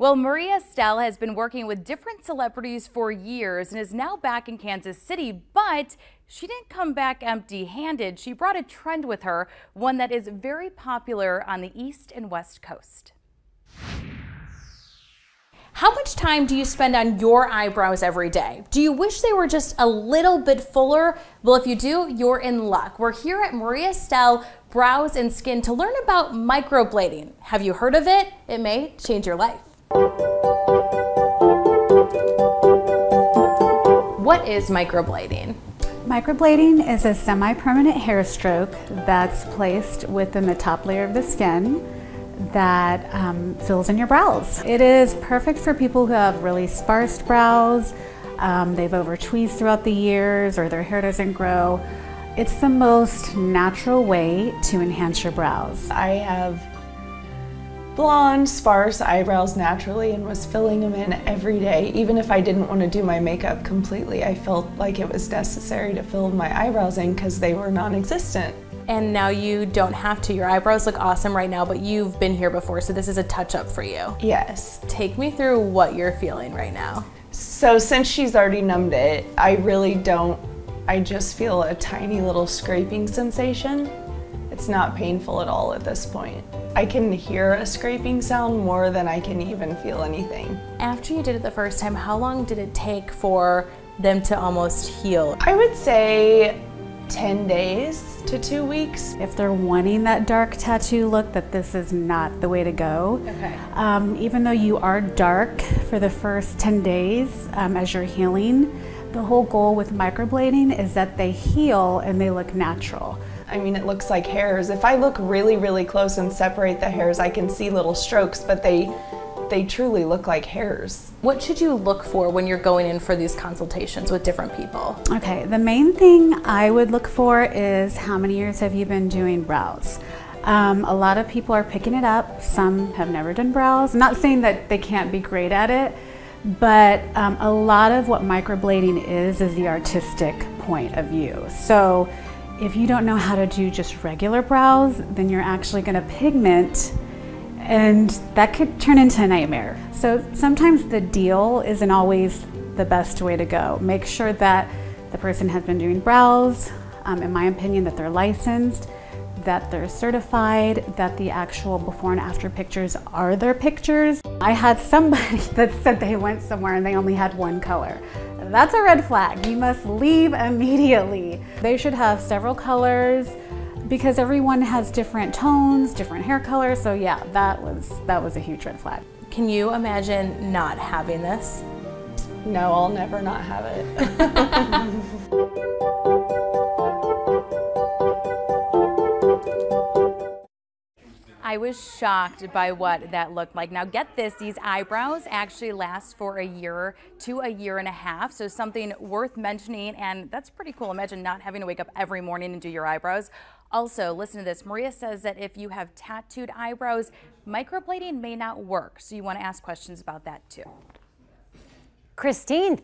Well, Maria Estelle has been working with different celebrities for years and is now back in Kansas City, but she didn't come back empty handed. She brought a trend with her, one that is very popular on the East and West Coast. How much time do you spend on your eyebrows every day? Do you wish they were just a little bit fuller? Well, if you do, you're in luck. We're here at Maria Estelle Brows and Skin to learn about microblading. Have you heard of it? It may change your life. What is microblading? Microblading is a semi-permanent hair stroke that's placed within the top layer of the skin that um, fills in your brows. It is perfect for people who have really sparse brows, um, they've over tweezed throughout the years, or their hair doesn't grow. It's the most natural way to enhance your brows. I have blonde, sparse eyebrows naturally and was filling them in every day. Even if I didn't want to do my makeup completely, I felt like it was necessary to fill my eyebrows in because they were non-existent. And now you don't have to. Your eyebrows look awesome right now, but you've been here before, so this is a touch up for you. Yes. Take me through what you're feeling right now. So since she's already numbed it, I really don't, I just feel a tiny little scraping sensation. It's not painful at all at this point. I can hear a scraping sound more than I can even feel anything. After you did it the first time, how long did it take for them to almost heal? I would say 10 days to two weeks. If they're wanting that dark tattoo look, that this is not the way to go. Okay. Um, even though you are dark for the first 10 days um, as you're healing, the whole goal with microblading is that they heal and they look natural. I mean, it looks like hairs. If I look really, really close and separate the hairs, I can see little strokes, but they, they truly look like hairs. What should you look for when you're going in for these consultations with different people? Okay, the main thing I would look for is how many years have you been doing brows? Um, a lot of people are picking it up. Some have never done brows. I'm not saying that they can't be great at it, but um, a lot of what microblading is is the artistic point of view. So if you don't know how to do just regular brows, then you're actually going to pigment and that could turn into a nightmare. So sometimes the deal isn't always the best way to go. Make sure that the person has been doing brows, um, in my opinion, that they're licensed, that they're certified, that the actual before and after pictures are their pictures. I had somebody that said they went somewhere and they only had one color. That's a red flag. You must leave immediately. They should have several colors because everyone has different tones, different hair colors. So yeah, that was that was a huge red flag. Can you imagine not having this? No, I'll never not have it. I was shocked by what that looked like. Now get this, these eyebrows actually last for a year to a year and a half. So something worth mentioning and that's pretty cool. Imagine not having to wake up every morning and do your eyebrows. Also, listen to this. Maria says that if you have tattooed eyebrows, microblading may not work. So you want to ask questions about that too. Christine.